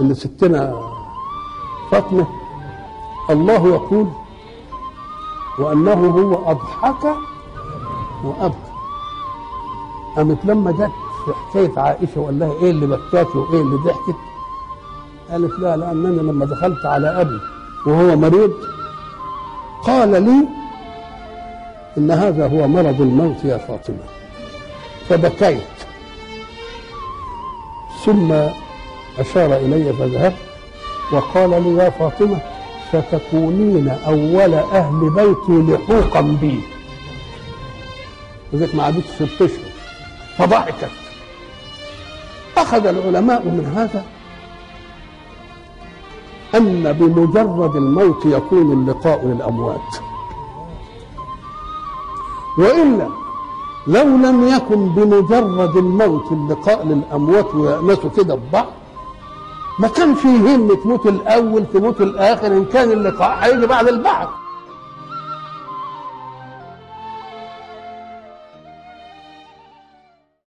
إن ستنا فاطمة الله يقول وأنه هو أضحك وأبكى. قامت لما جت في حكاية عائشة وقال لها إيه اللي بكاكي وإيه اللي ضحكت؟ قالت لا لانني لما دخلت على أبي وهو مريض قال لي إن هذا هو مرض الموت يا فاطمة. فبكيت. ثم أشار إلي فذهبت وقال لي يا فاطمة ستكونين أول أهل بيتي لحوقا بي. وذلك ما عادتش ست اشهر فضحكت. أخذ العلماء من هذا أن بمجرد الموت يكون اللقاء للأموات. وإلا لو لم يكن بمجرد الموت اللقاء للأموات ويأنسوا كده ببعض ما كان فيهم تموت الأول تموت الآخر إن كان اللقاء هيجي بعد البعث.